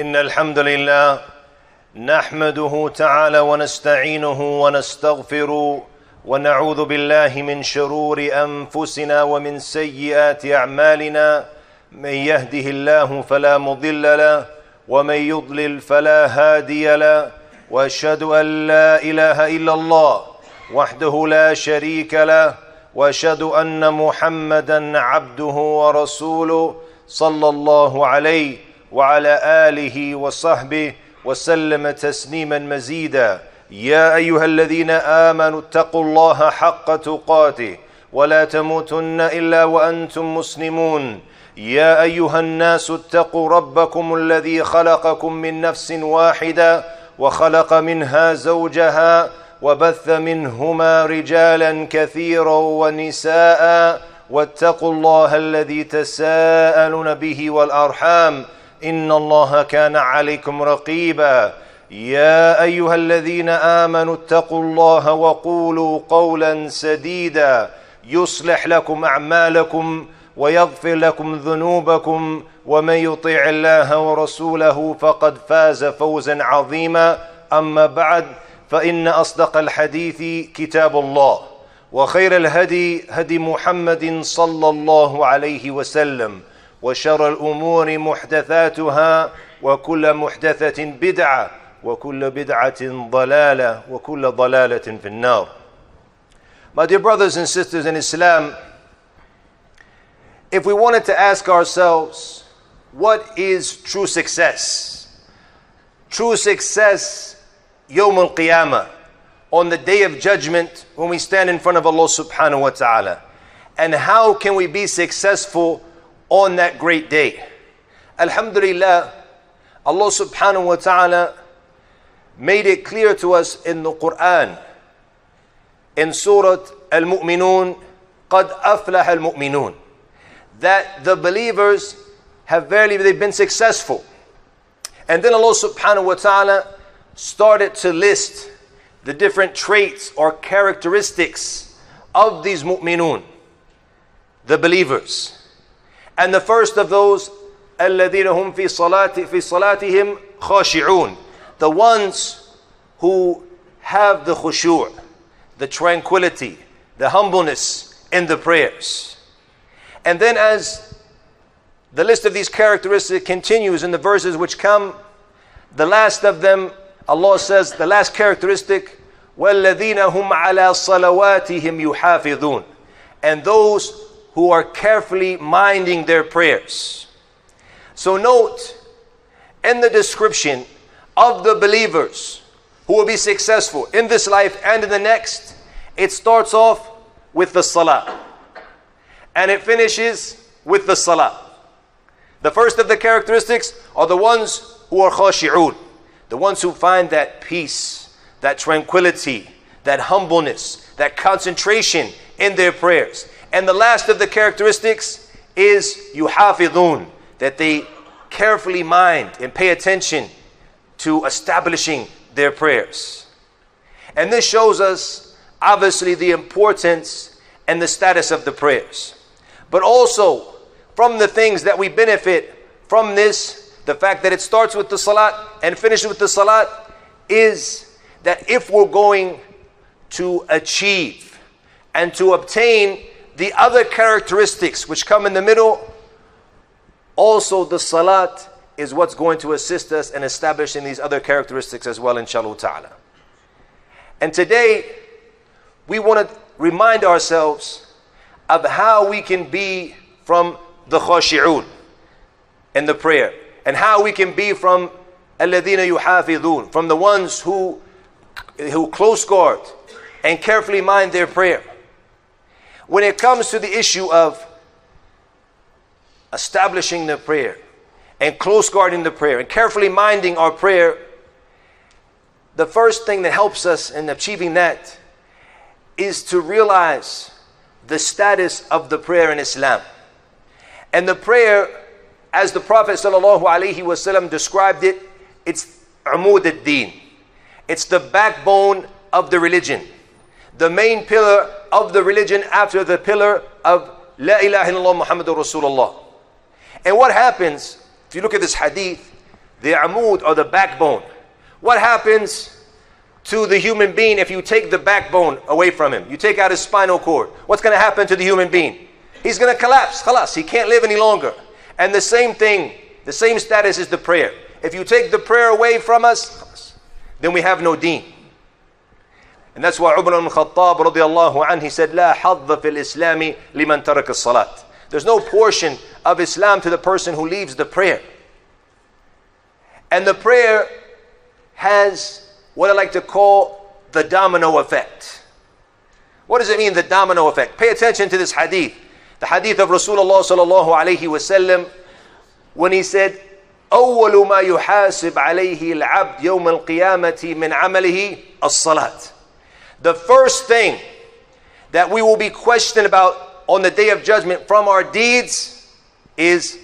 إن الحمد لله نحمده تعالى ونستعينه ونستغفر ونعوذ بالله من شرور أنفسنا ومن سيئات أعمالنا. من يهده الله فلا مضل له ومن يضلل فلا هادي له. وأشهد أن لا إله إلا الله وحده لا شريك له. وأشهد أن محمدا عبده ورسوله صلى الله عليه وعلى آله وصحبه وسلم تسليما مزيدا. يا أيها الذين آمنوا اتقوا الله حق تقاته ولا تموتن إلا وأنتم مسلمون. يا أيها الناس اتقوا ربكم الذي خلقكم من نفس واحدة وخلق منها زوجها وبث منهما رجالا كثيرا ونساء واتقوا الله الذي تساءلون به والأرحام ان الله كان عليكم رقيبا. يا ايها الذين امنوا اتقوا الله وقولوا قولا سديدا. يصلح لكم اعمالكم ويغفر لكم ذنوبكم. ومن يطيع الله ورسوله فقد فاز فوزا عظيما. اما بعد فان اصدق الحديث كتاب الله. وخير الهدي هدي محمد صلى الله عليه وسلم. وشر الامور محدثاتها وكل محدثه بدعه وكل بدعه ضلاله وكل ضلاله في النار My dear brothers and sisters in Islam, if we wanted to ask ourselves, what is true success? True success, Yawm al Qiyamah, on the day of judgment when we stand in front of Allah subhanahu wa ta'ala. And how can we be successful on that great day? Alhamdulillah, Allah subhanahu wa ta'ala made it clear to us in the Quran, in Surah Al Mu'minun, قد أفلح المؤمنون that the believers have verily they've been successful. And then Allah subhanahu wa ta'ala started to list the different traits or characteristics of these mu'minun, the believers. And the first of those, الَّذِينَ هُمْ فِي, صلاتي في صلاتهم خاشعون, the ones who have the khushu', the tranquility, the humbleness in the prayers. And then, as the list of these characteristics continues in the verses which come, the last of them, Allah says, the last characteristic, وَالَّذِينَ هُمْ عَلَى صَلَوَاتِهِمْ يُحَافِظُونَ And those who are carefully minding their prayers. So note in the description of the believers who will be successful in this life and in the next, it starts off with the salah and it finishes with the salah. The first of the characteristics are the ones who are khashi'un, the ones who find that peace, that tranquility, that humbleness, that concentration in their prayers. And the last of the characteristics is yuhafidun, that they carefully mind and pay attention to establishing their prayers. And this shows us obviously the importance and the status of the prayers. But also from the things that we benefit from this, the fact that it starts with the salat and finishes with the salat, is that if we're going to achieve and to obtain the other characteristics which come in the middle, also the salat is what's going to assist us in establishing these other characteristics as well, inshallah ta'ala. And today, we want to remind ourselves of how we can be from the khashi'un in the prayer and how we can be from alladhina yuhafidun from the ones who who close guard and carefully mind their prayer when it comes to the issue of establishing the prayer and close guarding the prayer and carefully minding our prayer the first thing that helps us in achieving that is to realize the status of the prayer in Islam. And the prayer, as the Prophet ﷺ described it, it's umud ad-din. It's the backbone of the religion. The main pillar of the religion after the pillar of La ilaha illallah Muhammadur Rasulullah. And what happens, if you look at this hadith, the amud or the backbone. What happens to the human being if you take the backbone away from him? You take out his spinal cord. What's going to happen to the human being? He's going to collapse. Khalas, he can't live any longer. And the same thing, the same status is the prayer. If you take the prayer away from us, then we have no deen. And that's why Umar ibn Khattab radiallahu anh, he said, لا حظ في الإسلام لمن ترك الصلاة. There's no portion of Islam to the person who leaves the prayer. And the prayer has what I like to call the domino effect. What does it mean, the domino effect? Pay attention to this hadith. The hadith of Rasulullah sallallahu alayhi wasallam when he said, أول ما يحاسب عليه العبد يوم القيامة من عمله الصلاة the first thing that we will be questioned about on the day of judgment from our deeds is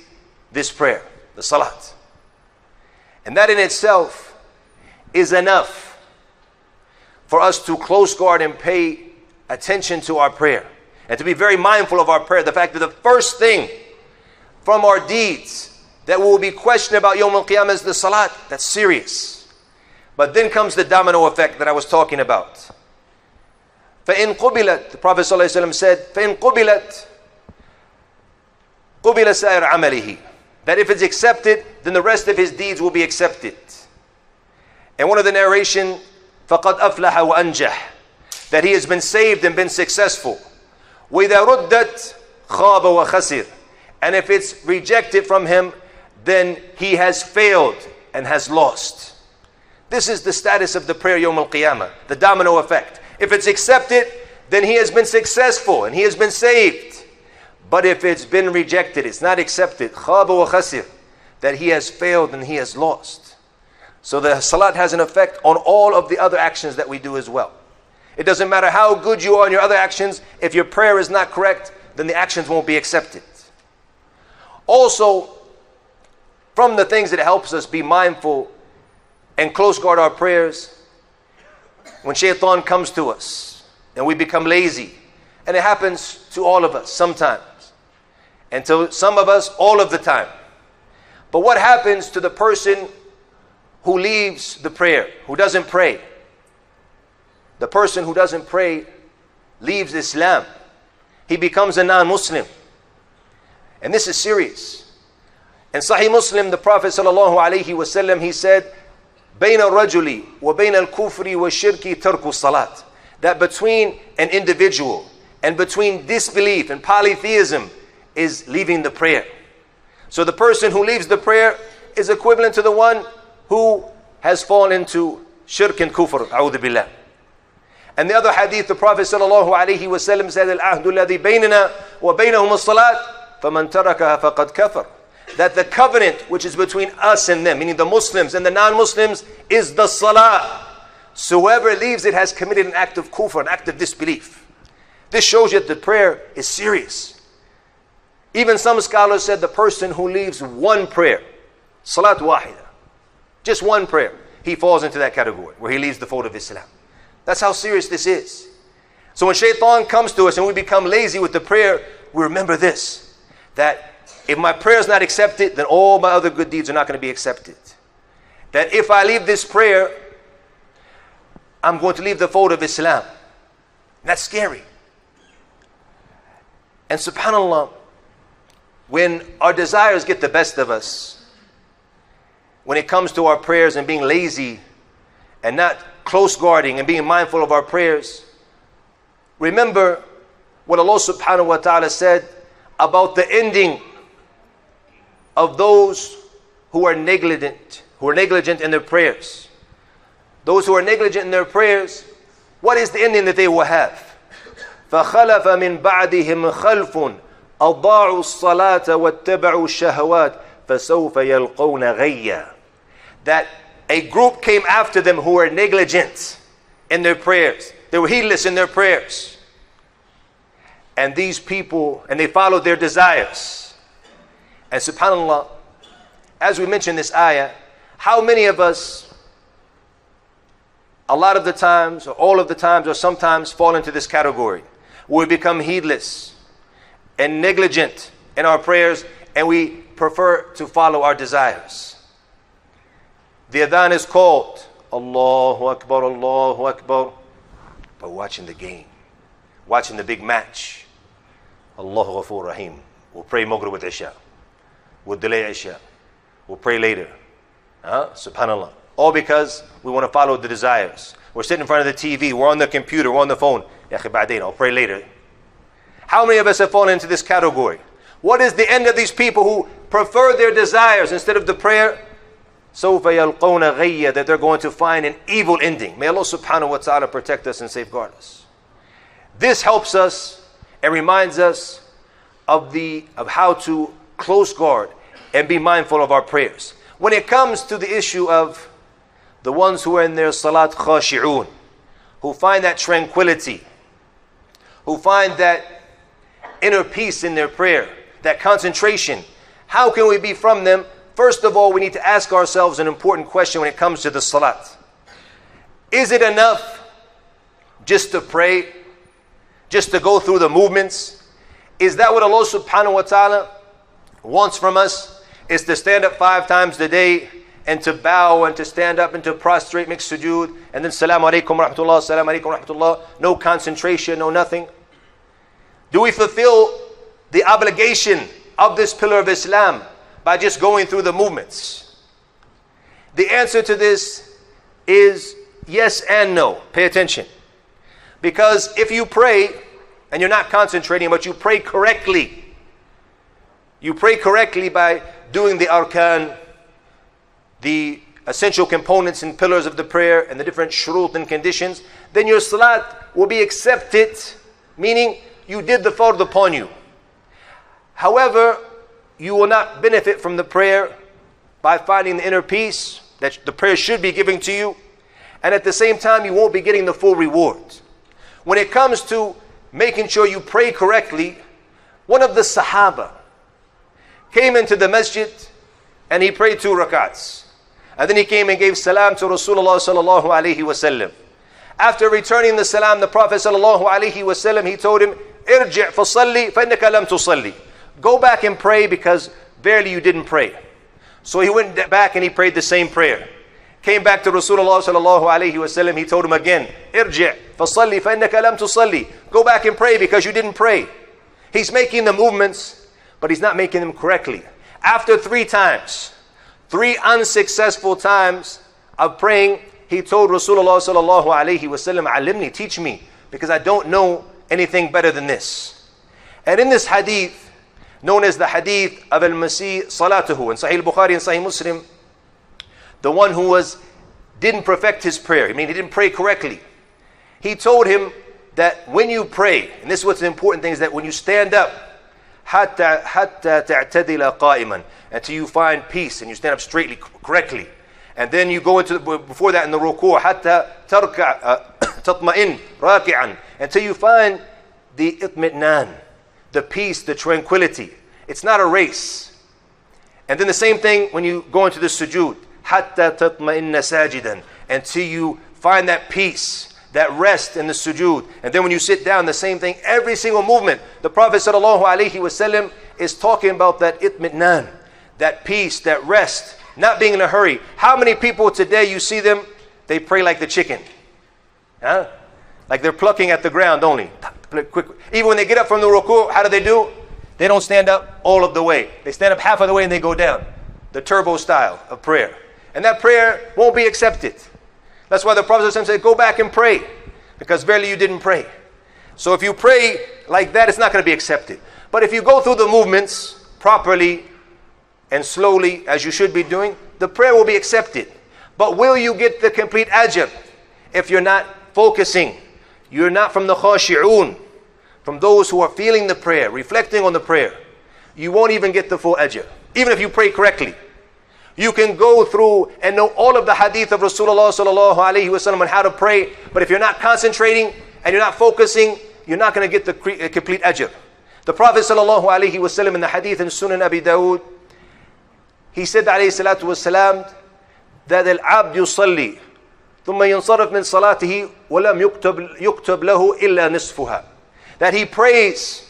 this prayer, the salat. And that in itself is enough for us to close guard and pay attention to our prayer and to be very mindful of our prayer. The fact that the first thing from our deeds that we will be questioned about Yom Al Qiyamah is the salat. That's serious. But then comes the domino effect that I was talking about. فإن قبلت the Prophet ﷺ said فإن قبلت قبل سائر عمله that if it's accepted then the rest of his deeds will be accepted and one of the narration فقد أفلح وأنجح that he has been saved and been successful وإذا ردت خاب وخسر and if it's rejected from him then he has failed and has lost this is the status of the prayer Yom Al Qiyamah the domino effect if it's accepted, then he has been successful and he has been saved. But if it's been rejected, it's not accepted, that he has failed and he has lost. So the salat has an effect on all of the other actions that we do as well. It doesn't matter how good you are in your other actions, if your prayer is not correct, then the actions won't be accepted. Also, from the things that helps us be mindful and close guard our prayers when shaitan comes to us and we become lazy. And it happens to all of us sometimes. And to some of us all of the time. But what happens to the person who leaves the prayer, who doesn't pray? The person who doesn't pray leaves Islam. He becomes a non Muslim. And this is serious. In Sahih Muslim, the Prophet ﷺ, he said, بين الرجل وبين الكفر والشرك ترك الصلاة that between an individual and between disbelief and polytheism is leaving the prayer so the person who leaves the prayer is equivalent to the one who has fallen into shirk and kufr أعوذ بالله and the other hadith the Prophet صلى الله عليه وسلم said العهد الذي بيننا وبينهم الصلاة فمن تركها فقد كفر that the covenant which is between us and them, meaning the Muslims and the non Muslims, is the salah. So whoever leaves it has committed an act of kufr, an act of disbelief. This shows you that the prayer is serious. Even some scholars said the person who leaves one prayer, salat wahida, just one prayer, he falls into that category where he leaves the fold of Islam. That's how serious this is. So when shaitan comes to us and we become lazy with the prayer, we remember this that if my prayer is not accepted, then all my other good deeds are not going to be accepted. That if I leave this prayer, I'm going to leave the fold of Islam. That's scary. And subhanAllah, when our desires get the best of us, when it comes to our prayers and being lazy and not close guarding and being mindful of our prayers, remember what Allah subhanahu wa ta'ala said about the ending of those who are negligent, who are negligent in their prayers. Those who are negligent in their prayers, what is the ending that they will have? فخلف من بعدهم خلف أضاعوا الصلاة واتبعوا الشهوات فسوف يلقون غيا That a group came after them who were negligent in their prayers. They were heedless in their prayers. And these people, and they followed their desires. And subhanAllah, as we mentioned this ayah, how many of us, a lot of the times, or all of the times, or sometimes fall into this category? We become heedless and negligent in our prayers, and we prefer to follow our desires. The adhan is called. Allahu Akbar, Allahu Akbar. But watching the game, watching the big match. Allahu Ghafur Rahim. We'll pray Maghrib with Isha. We'll delay Isha. We'll pray later. Huh? SubhanAllah. All because we want to follow the desires. We're sitting in front of the TV, we're on the computer, we're on the phone. I'll pray later. How many of us have fallen into this category? What is the end of these people who prefer their desires instead of the prayer? That they're going to find an evil ending. May Allah subhanahu wa ta'ala protect us and safeguard us. This helps us and reminds us of, the, of how to close guard and be mindful of our prayers. When it comes to the issue of the ones who are in their salat khashi'un, who find that tranquility, who find that inner peace in their prayer, that concentration, how can we be from them? First of all, we need to ask ourselves an important question when it comes to the salat. Is it enough just to pray, just to go through the movements? Is that what Allah subhanahu wa ta'ala wants from us? Is to stand up five times a day and to bow and to stand up and to prostrate, make sujood, and then salam alaikum rahmatullah, salam alaikum rahmatullah, no concentration, no nothing. Do we fulfill the obligation of this pillar of Islam by just going through the movements? The answer to this is yes and no. Pay attention. Because if you pray and you're not concentrating, but you pray correctly, you pray correctly by doing the arkan, the essential components and pillars of the prayer and the different shurut and conditions, then your salat will be accepted, meaning you did the fard upon you. However, you will not benefit from the prayer by finding the inner peace that the prayer should be giving to you, and at the same time, you won't be getting the full reward. When it comes to making sure you pray correctly, one of the Sahaba came into the masjid and he prayed two rakats. And then he came and gave salam to Rasulullah sallallahu alaihi wasallam. After returning the salam, the Prophet sallallahu alaihi wasallam, he told him, "Irji' fasalli فإنك لم تصلي." Go back and pray because verily you didn't pray. So he went back and he prayed the same prayer. Came back to Rasulullah sallallahu alaihi wasallam. He told him again, "Irji' fasalli فإنك لم تصلي." Go back and pray because you didn't pray. He's making the movements, but he's not making them correctly. After three times, three unsuccessful times of praying, he told Rasulullah sallallahu alaihi wasallam, "Alimni, teach me, because I don't know anything better than this." And in this hadith, known as the hadith of al-Masih salatuhu in Sahih Bukhari and Sahih Muslim, the one who was didn't perfect his prayer. I mean, he didn't pray correctly. He told him that when you pray, and this is what's important thing, is that when you stand up, حتى حتى تعتدل قائما until you find peace and you stand up straightly correctly and then you go into the, before that in the ruku' حتى تركع تطمئن راكعا until you find the itmi'nan the peace the tranquility it's not a race and then the same thing when you go into the sujood حتى تطمئن ساجدا until you find that peace that rest in the sujood. And then when you sit down, the same thing, every single movement. The Prophet ﷺ is talking about that itmitnan, that peace, that rest, not being in a hurry. How many people today you see them, they pray like the chicken? Huh? Like they're plucking at the ground only. Even when they get up from the ruku, how do they do? They don't stand up all of the way. They stand up half of the way and they go down. The turbo style of prayer. And that prayer won't be accepted. That's why the Prophet said, Go back and pray, because verily you didn't pray. So if you pray like that, it's not going to be accepted. But if you go through the movements properly and slowly, as you should be doing, the prayer will be accepted. But will you get the complete ajr if you're not focusing? You're not from the khashi'un, from those who are feeling the prayer, reflecting on the prayer. You won't even get the full ajr, even if you pray correctly. You can go through and know all of the hadith of Rasulullah sallallahu alaihi wasallam on how to pray, but if you're not concentrating and you're not focusing, you're not going to get the uh, complete ajr. The Prophet sallallahu alaihi wasallam in the hadith in Sunan Abi Dawud, he said alayhi salatu wasalam that al-abd yusalli ثم ينصرف من صلاته ولم يكتب يكتب له إلا نصفها that he prays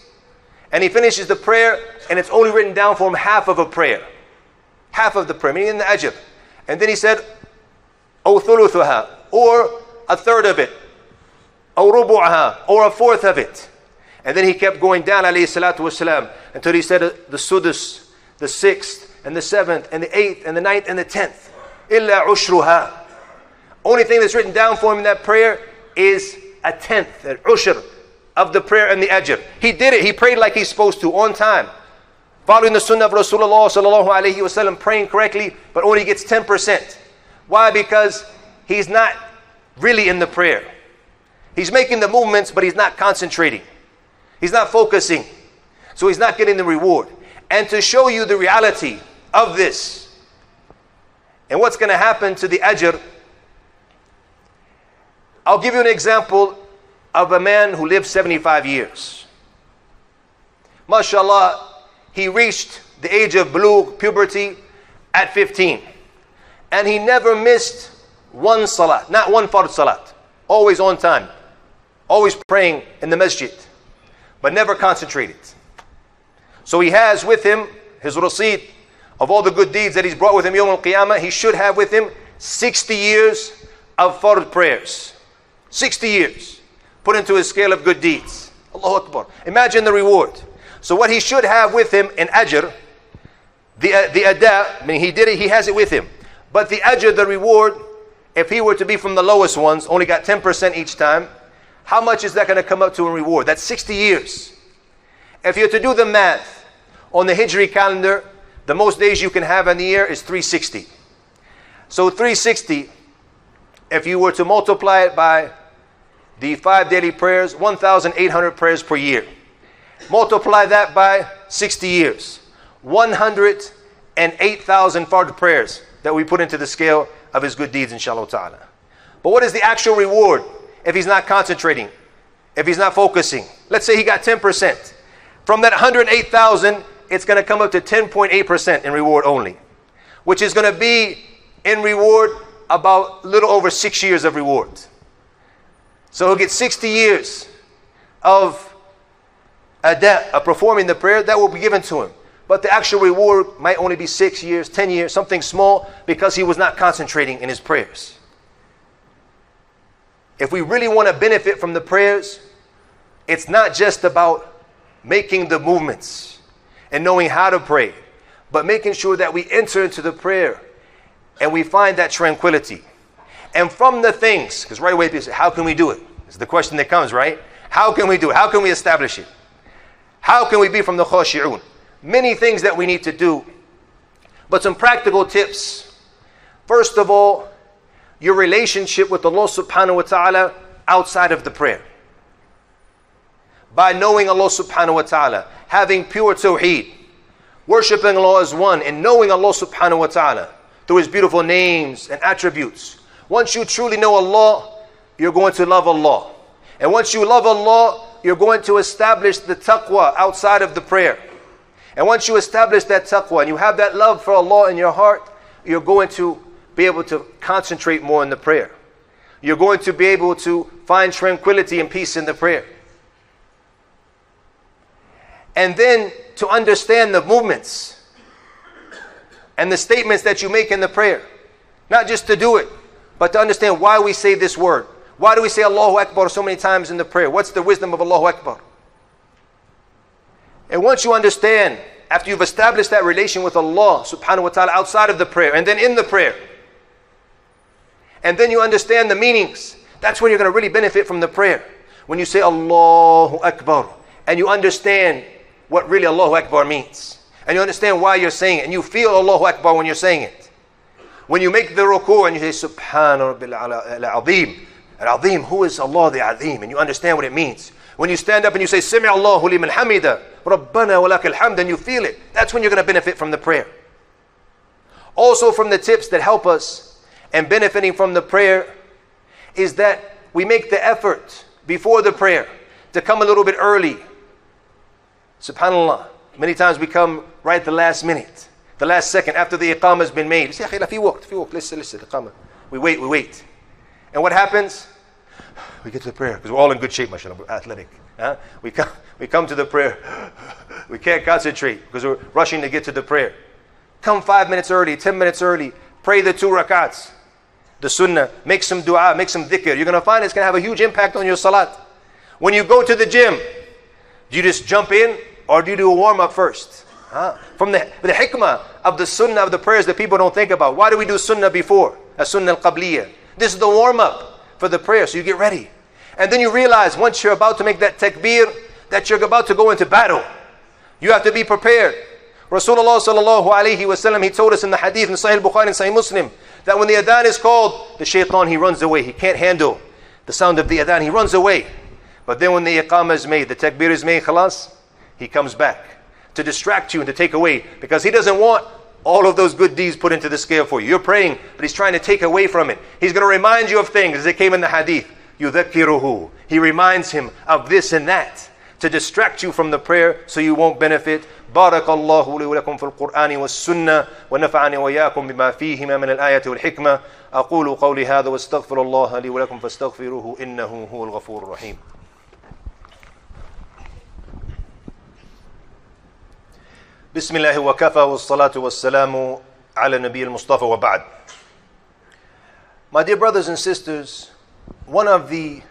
and he finishes the prayer and it's only written down for him half of a prayer half of the prayer, meaning in the ajr. And then he said, أو ثلثها or a third of it أو ربعها or a fourth of it and then he kept going down عليه الصلاة والسلام until he said the sudus the sixth and the seventh and the eighth and the ninth and the tenth إلا عشرها only thing that's written down for him in that prayer is a tenth an ushr of the prayer and the ajr he did it he prayed like he's supposed to on time following the sunnah of Rasulullah sallallahu alaihi wasallam, praying correctly, but only gets 10%. Why? Because he's not really in the prayer. He's making the movements, but he's not concentrating. He's not focusing. So he's not getting the reward. And to show you the reality of this and what's going to happen to the ajr, I'll give you an example of a man who lived 75 years. MashaAllah, he reached the age of bulugh puberty at 15. And he never missed one salat, not one fard salat. Always on time. Always praying in the masjid. But never concentrated. So he has with him his receipt of all the good deeds that he's brought with him Yom al-Qiyamah. He should have with him 60 years of fard prayers. 60 years put into his scale of good deeds. Allahu Akbar. Imagine the reward. So what he should have with him in ajr, the, uh, the ada, I mean he did it, he has it with him. But the ajr, the reward, if he were to be from the lowest ones, only got 10% each time, how much is that going to come up to in reward? That's 60 years. If you're to do the math on the Hijri calendar, the most days you can have in the year is 360. So 360, if you were to multiply it by the five daily prayers, 1,800 prayers per year. Multiply that by 60 years. 108,000 fard prayers that we put into the scale of his good deeds, inshallah ta'ala. But what is the actual reward if he's not concentrating, if he's not focusing? Let's say he got 10%. From that 108,000, it's going to come up to 10.8% in reward only, which is going to be in reward about little over six years of reward. So he'll get 60 years of ada, performing the prayer, that will be given to him. But the actual reward might only be six years, ten years, something small, because he was not concentrating in his prayers. If we really want to benefit from the prayers, it's not just about making the movements and knowing how to pray, but making sure that we enter into the prayer and we find that tranquility. And from the things, because right away people say, How can we do it? It's the question that comes, right? How can we do it? How can we establish it? How can we be from the khashi'un? Many things that we need to do, but some practical tips. First of all, your relationship with Allah subhanahu wa ta'ala outside of the prayer. By knowing Allah subhanahu wa ta'ala, having pure tawheed, worshiping Allah as one, and knowing Allah subhanahu wa ta'ala through His beautiful names and attributes. Once you truly know Allah, you're going to love Allah. And once you love Allah, you're going to establish the taqwa outside of the prayer. And once you establish that taqwa and you have that love for Allah in your heart, you're going to be able to concentrate more in the prayer. You're going to be able to find tranquility and peace in the prayer. And then to understand the movements and the statements that you make in the prayer. Not just to do it, but to understand why we say this word. Why do we say Allahu Akbar so many times in the prayer? What's the wisdom of Allahu Akbar? And once you understand, after you've established that relation with Allah subhanahu wa ta'ala outside of the prayer and then in the prayer, and then you understand the meanings, that's when you're going to really benefit from the prayer. When you say Allahu Akbar and you understand what really Allahu Akbar means, and you understand why you're saying it, and you feel Allahu Akbar when you're saying it. When you make the ruku and you say Subhana Rabbil Al-Azim, who is Allah the Azim? And you understand what it means. When you stand up and you say, Sami Allahu liman hamida, Rabbana wa lakal hamd, and you feel it, that's when you're going to benefit from the prayer. Also, from the tips that help us and benefiting from the prayer is that we make the effort before the prayer to come a little bit early. Subhanallah. Many times we come right at the last minute, the last second after the iqamah has been made. We wait, we wait. And what happens? We get to the prayer because we're all in good shape, mashallah. We're athletic. Huh? We, come, we come to the prayer. We can't concentrate because we're rushing to get to the prayer. Come five minutes early, ten minutes early. Pray the two rakats. the sunnah, make some dua, make some dhikr. You're going to find it's going to have a huge impact on your salat. When you go to the gym, do you just jump in or do you do a warm up first? Huh? From the, the hikmah of the sunnah of the prayers that people don't think about. Why do we do sunnah before? A sunnah al-qabliyah. This is the warm up for the prayer, so you get ready. And then you realize once you're about to make that takbir, that you're about to go into battle. You have to be prepared. Rasulullah sallallahu alayhi he told us in the hadith in Sahih Bukhari and Sahih Muslim, that when the adhan is called, the shaitan, he runs away. He can't handle the sound of the adhan. He runs away. But then when the iqamah is made, the takbir is made, khalas, he comes back to distract you and to take away because he doesn't want all of those good deeds put into the scale for you. You're praying, but he's trying to take away from it. He's going to remind you of things as it came in the hadith. يُذَكِّرُهُ He reminds him of this and that to distract you from the prayer so you won't benefit. بارك الله لي ولكم في القرآن والسنة ونفعني وإياكم بما فيهما من الآية والحكمة أقول قولي هذا واستغفر الله لي ولكم فاستغفروه إنه هو الغفور الرحيم بسم الله وكفى والصلاة والسلام على النبي المصطفى وبعد My dear brothers and sisters, one of the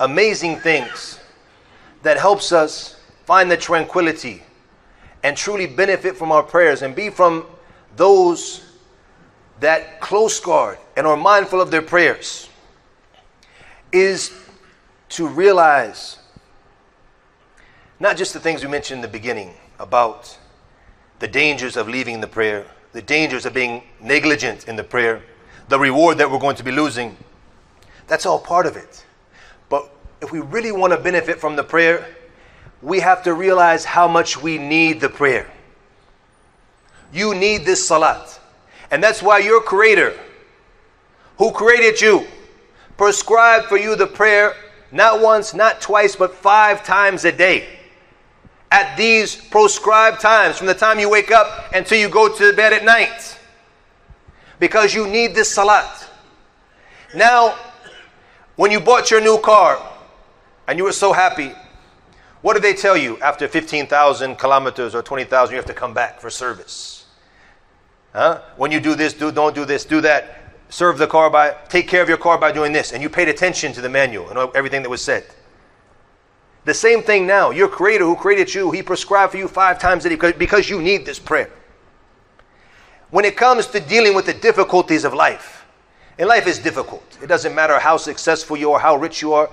amazing things that helps us find the tranquility and truly benefit from our prayers and be from those that close guard and are mindful of their prayers is to realize not just the things we mentioned in the beginning about the dangers of leaving the prayer, the dangers of being negligent in the prayer, the reward that we're going to be losing. That's all part of it. But if we really want to benefit from the prayer, we have to realize how much we need the prayer. You need this salat. And that's why your creator, who created you, prescribed for you the prayer not once, not twice, but five times a day. At these proscribed times, from the time you wake up until you go to bed at night. Because you need this salat. Now, when you bought your new car and you were so happy, what did they tell you after 15,000 kilometers or 20,000 you have to come back for service? Huh? When you do this, do don't do this, do that. Serve the car by take care of your car by doing this and you paid attention to the manual and everything that was said. The same thing now. Your creator who created you, he prescribed for you 5 times a day because you need this prayer. When it comes to dealing with the difficulties of life, and life is difficult. It doesn't matter how successful you are, how rich you are,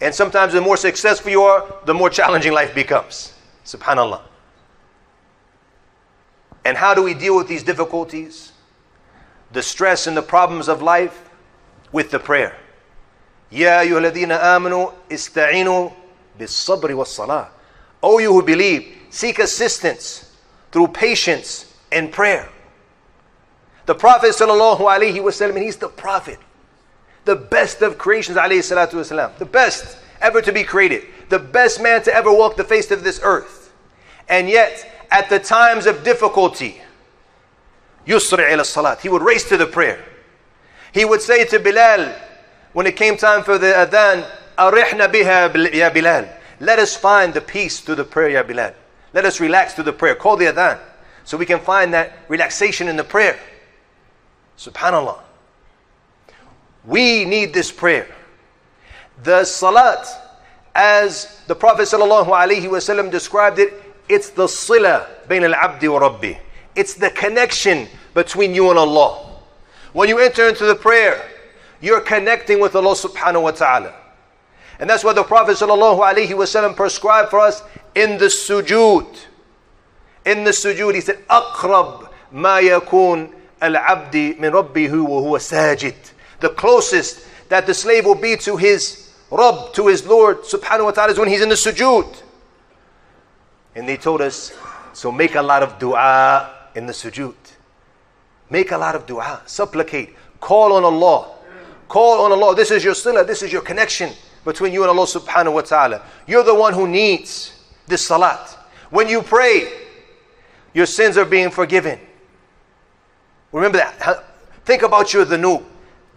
and sometimes the more successful you are, the more challenging life becomes. Subhanallah. And how do we deal with these difficulties? The stress and the problems of life with the prayer. Ya amanu ista'inu bis-sabri was-salah. O you who believe, seek assistance through patience and prayer. The Prophet sallallahu alaihi wasallam, he's the Prophet the best of creations, alayhi salatu wasalam, the best ever to be created, the best man to ever walk the face of this earth. And yet, at the times of difficulty, he would race to the prayer. He would say to Bilal, when it came time for the adhan, Let us find the peace through the prayer, ya Bilal. Let us relax through the prayer. Call the adhan. So we can find that relaxation in the prayer. Subhanallah. We need this prayer. The salat, as the Prophet ﷺ described it, it's the sila bain al-abdi wa rabbi. It's the connection between you and Allah. When you enter into the prayer, you're connecting with Allah subhanahu wa ta'ala. And that's what the Prophet ﷺ prescribed for us in the sujood. In the sujood, he said, أقرب ما يكون العبد من ربه وهو ساجد the closest that the slave will be to his Rabb, to his Lord subhanahu wa ta'ala is when he's in the sujood. And they told us, so make a lot of dua in the sujood. Make a lot of dua. Supplicate. Call on Allah. Call on Allah. This is your sila. This is your connection between you and Allah subhanahu wa ta'ala. You're the one who needs this salat. When you pray, your sins are being forgiven. Remember that. Think about your dhanub.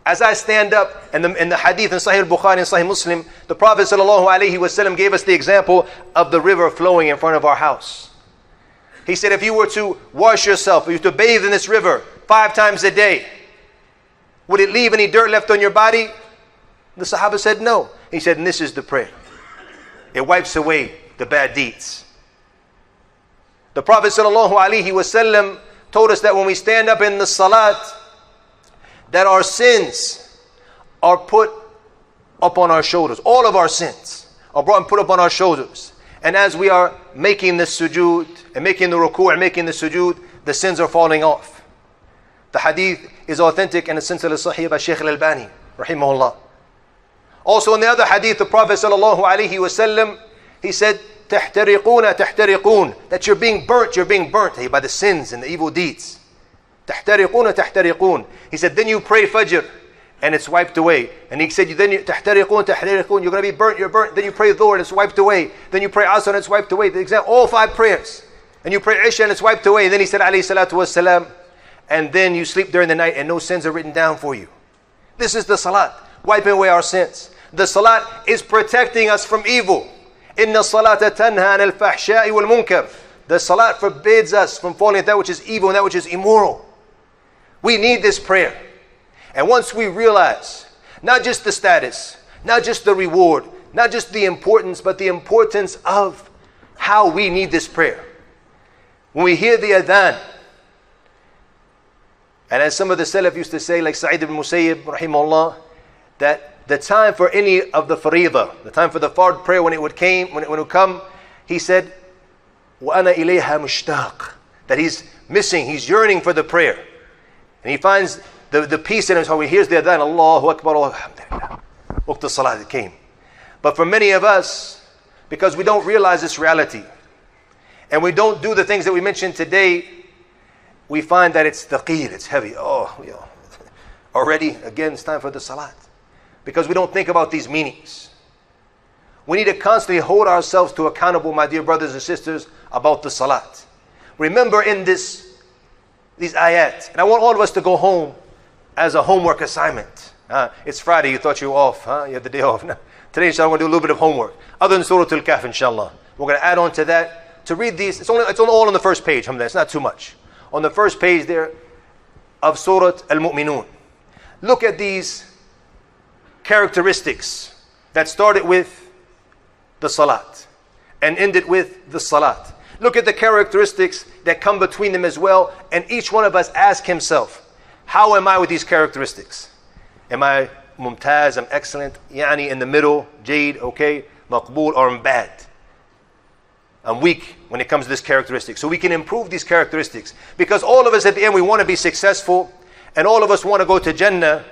As I stand up in the, in the hadith in Sahih Bukhari and Sahih Muslim, the Prophet ﷺ gave us the example of the river flowing in front of our house. He said, if you were to wash yourself, if you were to bathe in this river five times a day, Would it leave any dirt left on your body? The Sahaba said no. He said, and this is the prayer. It wipes away the bad deeds. The Prophet ﷺ told us that when we stand up in the salat, that our sins are put up on our shoulders. All of our sins are brought and put up on our shoulders. And as we are making the sujood and making the ruku' and making the sujood, the sins are falling off. The hadith is authentic in the sense of Sahih by Shaykh al-Albani, rahimahullah. Also in the other hadith, the Prophet sallallahu alaihi wasallam, he said, تحترقون تحترقون that you're being burnt, you're being burnt by the sins and the evil deeds. تحترقون تحترقون. He said, then you pray Fajr and it's wiped away. And he said, then you تحترقون تحترقون. You're going to be burnt, you're burnt. Then you pray Dhuhr and it's wiped away. Then you pray Asr and it's wiped away. The example, all five prayers. And you pray Isha and it's wiped away. And then he said, alayhi salatu wasalam, and then you sleep during the night and no sins are written down for you. This is the salat, wiping away our sins. The salat is protecting us from evil. إن الصلاة تنهى عن الفحشاء والمنكر. The salat forbids us from falling into that which is evil and that which is immoral. We need this prayer. And once we realize not just the status, not just the reward, not just the importance, but the importance of how we need this prayer. When we hear the adhan, and as some of the Salaf used to say, like Sa'id ibn Musayyib, rahimahullah, that the time for any of the faridah, the time for the fard prayer when it would came, when it, when it would come, he said, وَأَنَا إِلَيْهَا مُشْتَاقٌ That he's missing, he's yearning for the prayer. And he finds the, the peace in his heart. He hears the adhan, Allahu Akbar, Alhamdulillah. Waqt salat it came. But for many of us, because we don't realize this reality, and we don't do the things that we mentioned today, we find that it's thaqeel, it's heavy. Oh, you know, already, again, it's time for the salat. Because we don't think about these meanings. We need to constantly hold ourselves to accountable, my dear brothers and sisters, about the salat. Remember in this, these ayat, and I want all of us to go home as a homework assignment. Uh, it's Friday, you thought you were off, huh? You had the day off. Today, inshallah, we're going to do a little bit of homework. Other than Surah Al Kahf, inshallah. We're going to add on to that to read these. It's only it's all on the first page, alhamdulillah, It's not too much on the first page there of Surah Al Mu'minun. Look at these characteristics that started with the Salat and ended with the Salat. Look at the characteristics that come between them as well, and each one of us ask himself, How am I with these characteristics? Am I mumtaz, I'm excellent, yani in the middle, jade, okay, maqbool, or I'm bad? I'm weak when it comes to this characteristic. So we can improve these characteristics. Because all of us at the end, we want to be successful, and all of us want to go to Jannah,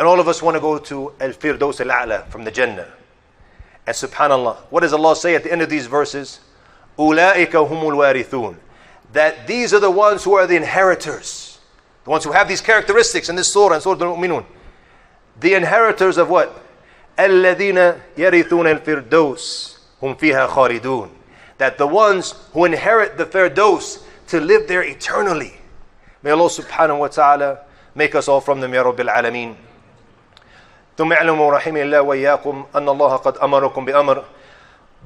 and all of us want to go to Al Firdaus Al A'la from the Jannah. And subhanAllah, what does Allah say at the end of these verses? أُولَٰئِكَ هُمُ الْوَارِثُونَ That these are the ones who are the inheritors. The ones who have these characteristics in this surah and Surah Al-Mu'minun. The inheritors of what? الَّذِينَ يَرِثُونَ الْفِرْدَوْسِ hum fiha khalidun. That the ones who inherit the firdaus to live there eternally. May Allah subhanahu wa ta'ala make us all from them, Ya Rabbil Alameen. ثم اعلموا رحمه الله وإياكم أن الله قد أمركم بأمر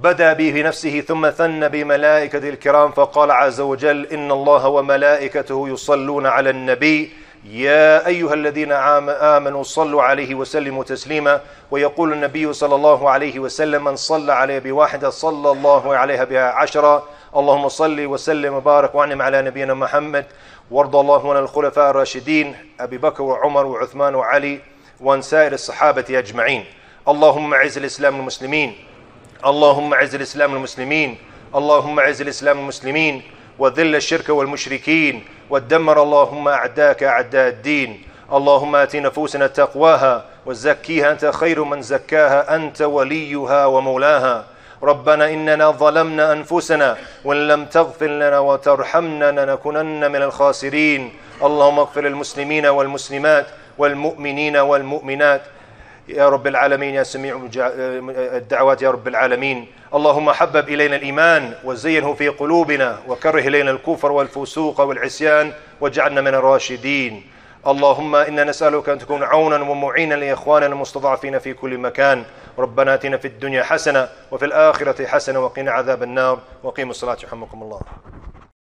بدأ به نفسه ثم ثن بملائكته الكرام فقال عز وجل إن الله وملائكته يصلون على النبي يا أيها الذين آمنوا صلوا عليه وسلموا تسليما ويقول النبي صلى الله عليه وسلم من صلى عليه بواحدة صلى الله عليها بها عشرة اللهم صل وسلم وبارك وأنعم على نبينا محمد وارض الله عن الخلفاء الراشدين أبي بكر وعمر وعثمان وعلي وعن سائر الصحابة أجمعين. اللهم أعز الإسلام المسلمين. اللهم أعز الإسلام المسلمين. اللهم أعز الإسلام المسلمين. وذل الشرك والمشركين. ودمر اللهم أعداك أعداء الدين. اللهم آت نفوسنا تقواها وزكيها أنت خير من زكاها. أنت وليها ومولاها. ربنا إننا ظلمنا أنفسنا وإن لم تغفر لنا وترحمنا لنكونن من الخاسرين. اللهم اغفر للمسلمين والمسلمات. والمؤمنين والمؤمنات. يا رب العالمين يا سميع الدعوات يا رب العالمين. اللهم حبب إلينا الإيمان وزينه في قلوبنا وكره إلينا الكفر والفسوق والعصيان واجعلنا من الراشدين. اللهم إنا نسألك أن تكون عونا ومعينا لإخواننا المستضعفين في كل مكان. ربنا آتنا في الدنيا حسنة وفي الآخرة حسنة وقنا عذاب النار. وقيموا الصلاة يرحمكم الله.